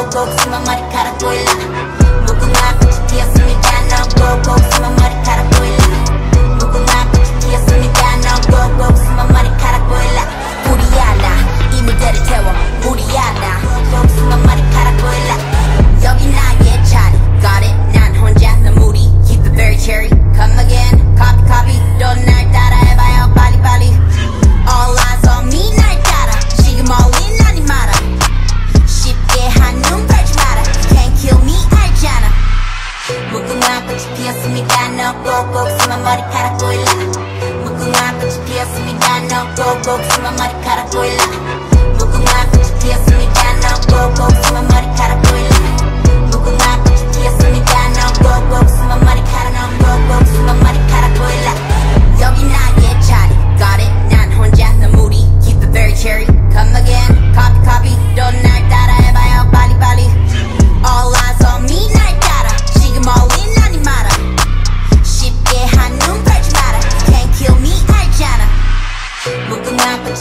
Go to my money, cara, tô lá. Vou my a gente, dia, se me dá. Go, go, se my money, cara. 머리카락 보일라 무궁화 꽃이 피었습니다 너 꼭꼭 숨어 머리카락 보일라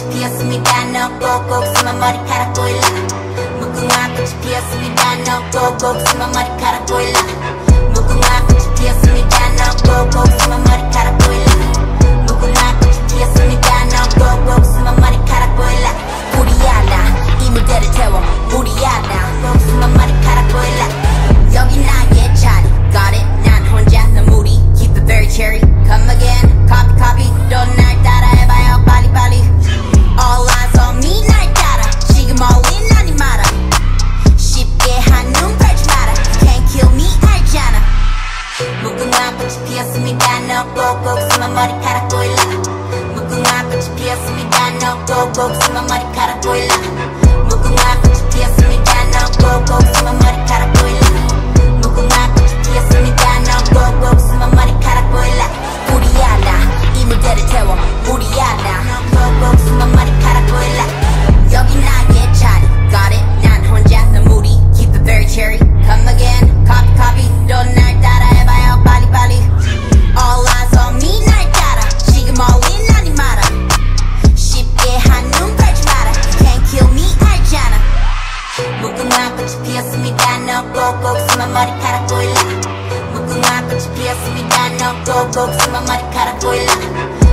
피었습니다 너 꼭꼭 숨은 머리카락 보일라 무궁화 꽃이 피었습니다 너 꼭꼭 숨은 머리카락 보일라 무궁화 꽃이 피었습니다 너 꼭꼭 숨은 머리카락 보일라 무궁화 꽃이 피었습니다 너 꼭꼭 숨어 머리카락 보일라 무궁화 꽃이 피었습니다 너 꼭꼭 피었습니다 너꼭꼭 숨어 머리카락 보일라 무궁화 꽃이 피었습니다 너꼭꼭 숨어 머리카락 보일라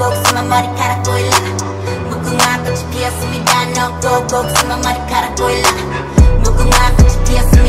꼭꼭스만 머리카락 보일라 무궁화 꽃이 피었습니다 너 꼭꼭스만 머리카락 보일라 무궁화 꽃이 피었습니다